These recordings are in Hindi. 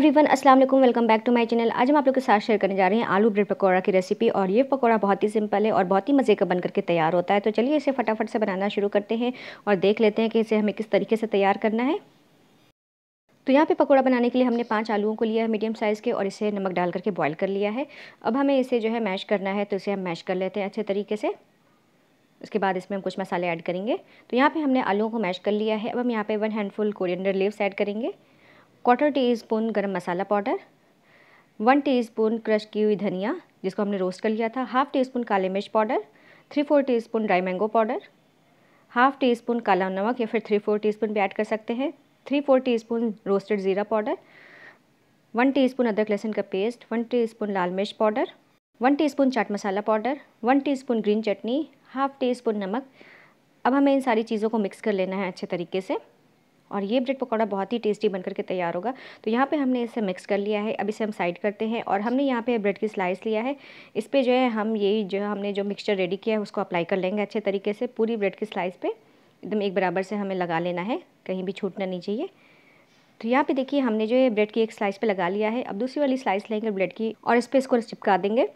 एवरीवन, अस्सलाम वालेकुम, welcome back to my channel. आज हम आप लोग के साथ शेयर करने जा रहे हैं आलू ब्रेड पकौड़ा की रेसिपी और ये पकौड़ा बहुत ही सिंपल है और बहुत ही मज़े का बन करके तैयार होता है। तो चलिए इसे फटाफट से बनाना शुरू करते हैं और देख लेते हैं कि इसे हमें किस तरीके से तैयार करना है। तो यहाँ पे पकौड़ा बनाने के लिए हमने पाँच आलूओं को लिया है मीडियम साइज़ के और इसे नमक डाल करके बॉयल कर लिया है। अब हमें इसे जो है मैश करना है तो इसे हम मैश कर लेते हैं अच्छे तरीके से। उसके बाद इसमें हम कुछ मसाले ऐड करेंगे। तो यहाँ पे हमने आलूओं को मैश कर लिया है। अब हम यहाँ पे one handful coriander leaves add करेंगे। Quarter teaspoon garam masala powder one teaspoon crush की हुई धनिया जिसको हमने रोस्ट कर लिया था हाफ़ टी स्पून काले मिर्च powder three four teaspoon dry mango powder half teaspoon काला नमक या फिर थ्री फोर टी स्पून भी ऐड कर सकते हैं three four teaspoon roasted ज़ीरा पाउडर वन टी स्पून अदरक लहसुन का पेस्ट वन टी स्पून लाल मिर्च powder one teaspoon chaat masala powder one teaspoon green chutney half teaspoon नमक। अब हमें इन सारी चीज़ों को मिक्स कर लेना है अच्छे तरीके से। और ये ब्रेड पकौड़ा बहुत ही टेस्टी बन करके तैयार होगा। तो यहाँ पे हमने इसे मिक्स कर लिया है। अब इसे हम साइड करते हैं और हमने यहाँ पे ब्रेड की स्लाइस लिया है। इस पर जो है हम यही जो हमने जो मिक्सचर रेडी किया है, उसको अप्लाई कर लेंगे अच्छे तरीके से। पूरी ब्रेड की स्लाइस पर एकदम एक बराबर से हमें लगा लेना है। कहीं भी छूटना नहीं चाहिए। तो यहाँ पे देखिए हमने जो है ब्रेड की एक स्लाइस पे लगा लिया है। अब दूसरी वाली स्लाइस लेंगे ब्रेड की और इस पर इसको चिपका देंगे।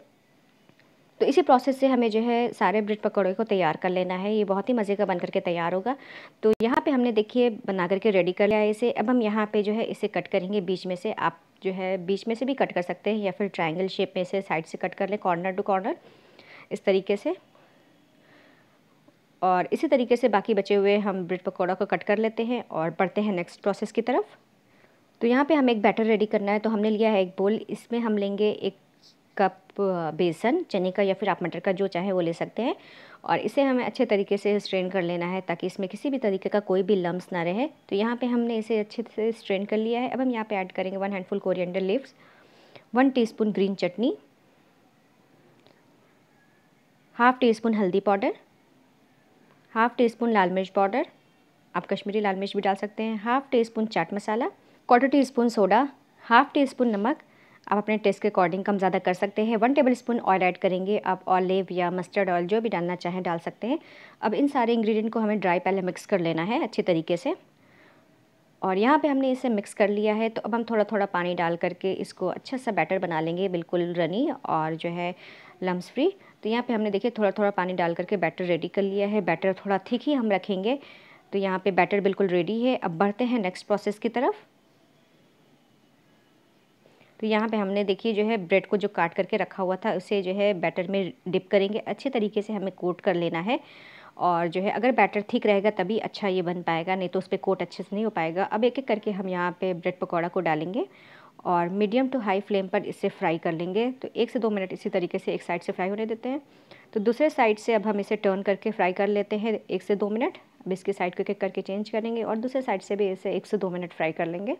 तो इसी प्रोसेस से हमें जो है सारे ब्रेड पकौड़े को तैयार कर लेना है। ये बहुत ही मज़े का बन करके तैयार होगा। तो यहाँ पे हमने देखिए बना करके रेडी कर लिया है इसे। अब हम यहाँ पे जो है इसे कट करेंगे बीच में से। आप जो है बीच में से भी कट कर सकते हैं या फिर ट्राइंगल शेप में से साइड से कट कर लें कॉर्नर टू कॉर्नर इस तरीके से। और इसी तरीके से बाकी बचे हुए हम ब्रेड पकौड़ा को कट कर लेते हैं और बढ़ते हैं नेक्स्ट प्रोसेस की तरफ़। तो यहाँ पे हमें एक बैटर रेडी करना है। तो हमने लिया है एक बोल इसमें हम लेंगे एक कप बेसन, चने का या फिर आप मटर का जो चाहे वो ले सकते हैं। और इसे हमें अच्छे तरीके से स्ट्रेन कर लेना है ताकि इसमें किसी भी तरीके का कोई भी लम्स ना रहे। तो यहाँ पे हमने इसे अच्छे से स्ट्रेन कर लिया है। अब हम यहाँ पे ऐड करेंगे one handful coriander leaves one teaspoon green chutney half teaspoon हल्दी पाउडर हाफ़ टी स्पून लाल मिर्च पाउडर आप कश्मीरी लाल मिर्च भी डाल सकते हैं half teaspoon chaat masala quarter teaspoon soda half teaspoon नमक आप अपने टेस्ट के अकॉर्डिंग कम ज़्यादा कर सकते हैं। One tablespoon oil add करेंगे। आप ऑलिव या मस्टर्ड ऑयल जो भी डालना चाहें डाल सकते हैं। अब इन सारे इंग्रेडिएंट को हमें ड्राई पहले मिक्स कर लेना है अच्छे तरीके से। और यहाँ पे हमने इसे मिक्स कर लिया है। तो अब हम थोड़ा थोड़ा पानी डाल करके इसको अच्छा सा बैटर बना लेंगे, बिल्कुल रनी और जो है लम्स फ्री। तो यहाँ पे हमने देखिए थोड़ा थोड़ा पानी डाल करके बैटर रेडी कर लिया है। बैटर थोड़ा थिक ही हम रखेंगे। तो यहाँ पे बैटर बिल्कुल रेडी है। अब बढ़ते हैं नेक्स्ट प्रोसेस की तरफ़। तो यहाँ पे हमने देखिए जो है ब्रेड को जो काट करके रखा हुआ था, उसे जो है बैटर में डिप करेंगे। अच्छे तरीके से हमें कोट कर लेना है और जो है अगर बैटर ठीक रहेगा तभी अच्छा ये बन पाएगा, नहीं तो उस पर कोट अच्छे से नहीं हो पाएगा। अब एक एक करके हम यहाँ पे ब्रेड पकौड़ा को डालेंगे और मीडियम टू हाई फ्लेम पर इसे फ्राई कर लेंगे। तो एक से दो मिनट इसी तरीके से एक साइड से फ्राई होने देते हैं। तो दूसरे साइड से अब हम इसे टर्न करके फ्राई कर लेते हैं एक से दो मिनट। अब इसकी साइड को एक करके चेंज करेंगे और दूसरे साइड से भी इसे एक से दो मिनट फ्राई कर लेंगे।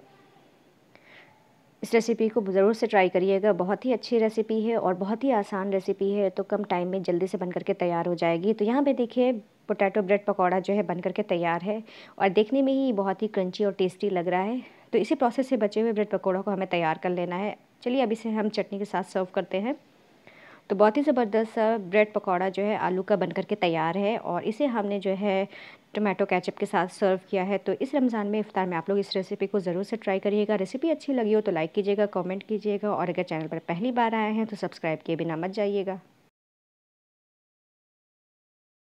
इस रेसिपी को ज़रूर से ट्राई करिएगा। बहुत ही अच्छी रेसिपी है और बहुत ही आसान रेसिपी है। तो कम टाइम में जल्दी से बन करके तैयार हो जाएगी। तो यहाँ पे देखिए पोटैटो ब्रेड पकौड़ा जो है बन करके तैयार है और देखने में ही बहुत ही क्रंची और टेस्टी लग रहा है। तो इसी प्रोसेस से बचे हुए ब्रेड पकौड़ा को हमें तैयार कर लेना है। चलिए, अब इसे हम चटनी के साथ सर्व करते हैं। तो बहुत ही ज़बरदस्त ब्रेड पकौड़ा जो है आलू का बन करके तैयार है और इसे हमने जो है टोमेटो कैचअप के साथ सर्व किया है। तो इस रमज़ान में इफ्तार में आप लोग इस रेसिपी को ज़रूर से ट्राई करिएगा। रेसिपी अच्छी लगी हो तो लाइक कीजिएगा, कमेंट कीजिएगा और अगर चैनल पर पहली बार आए हैं तो सब्सक्राइब किए बिना मत जाइएगा।